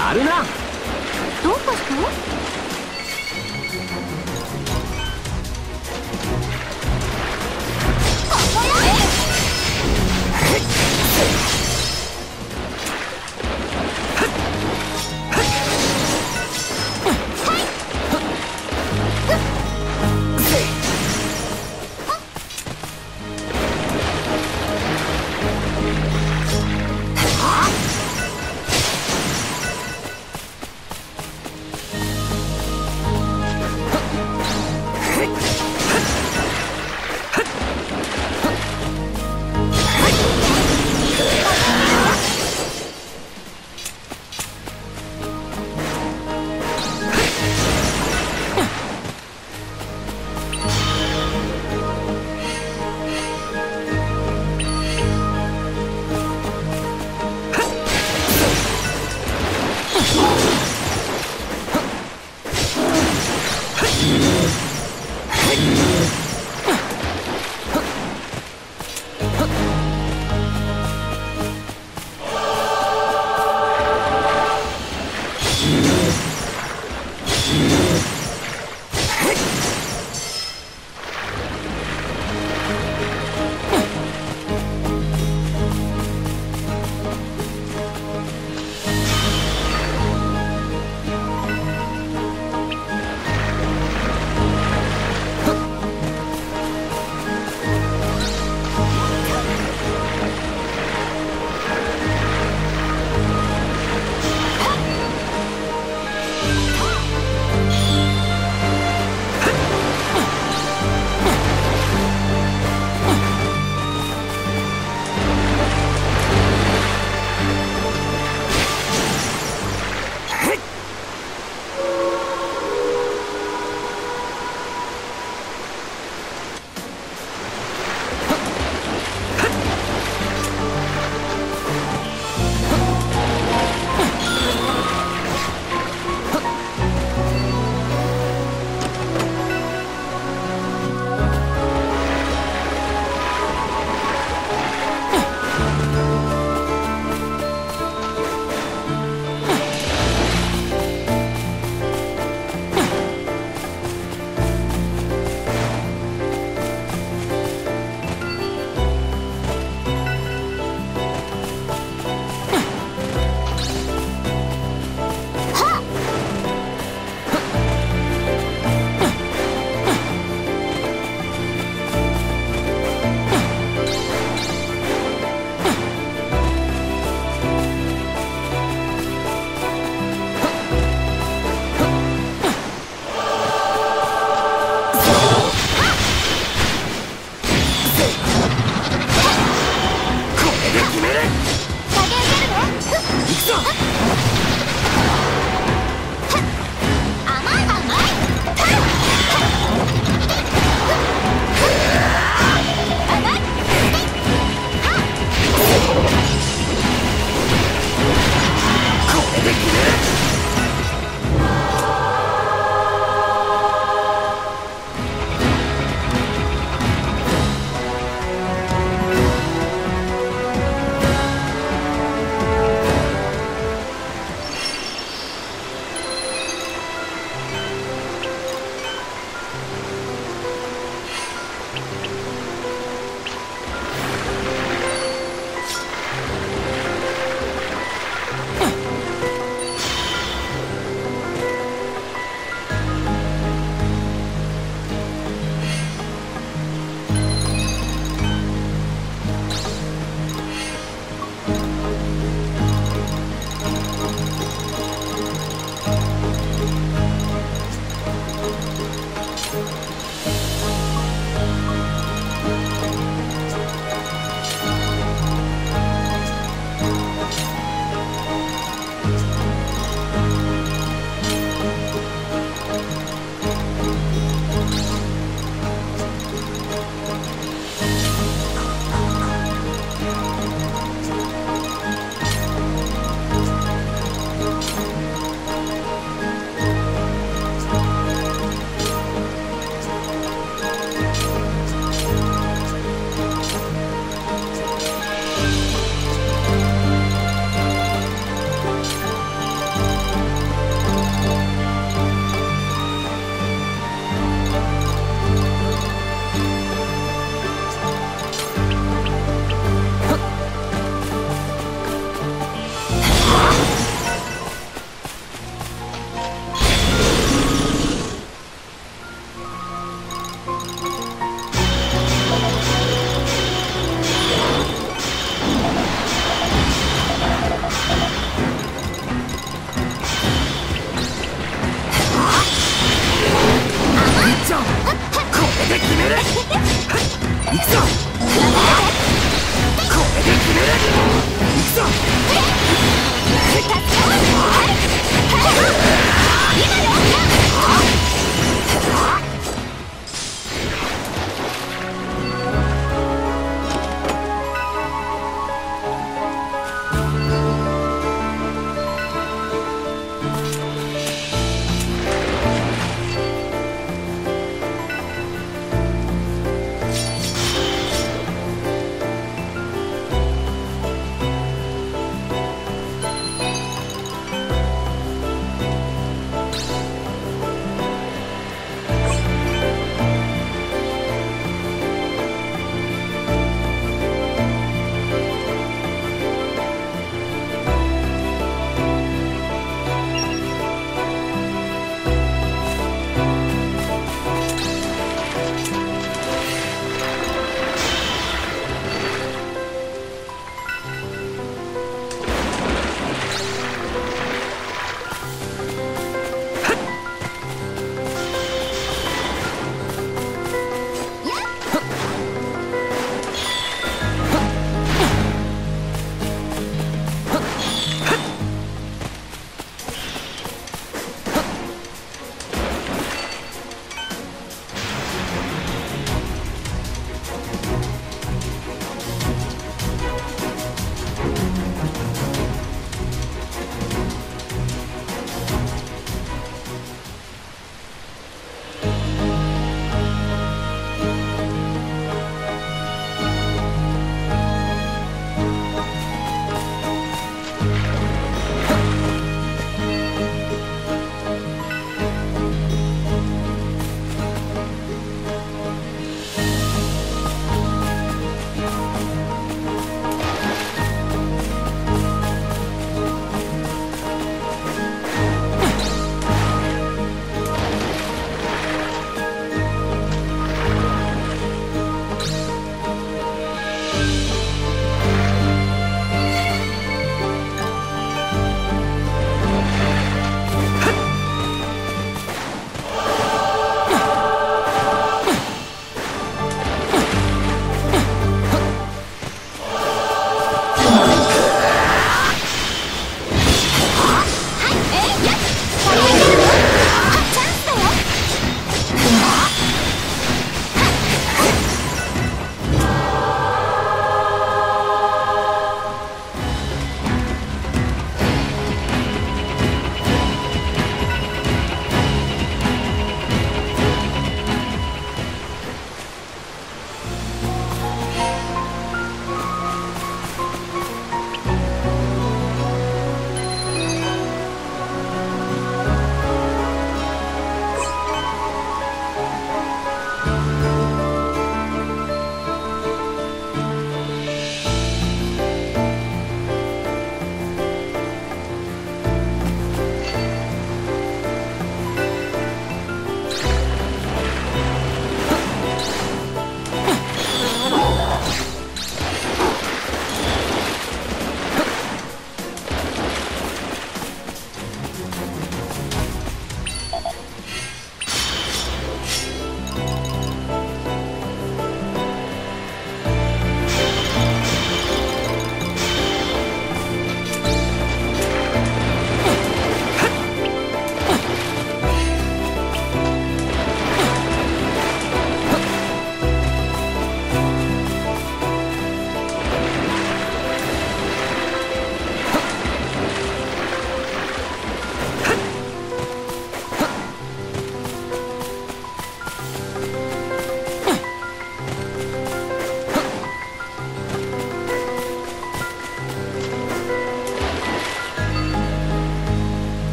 やるな。どうかした？ここよ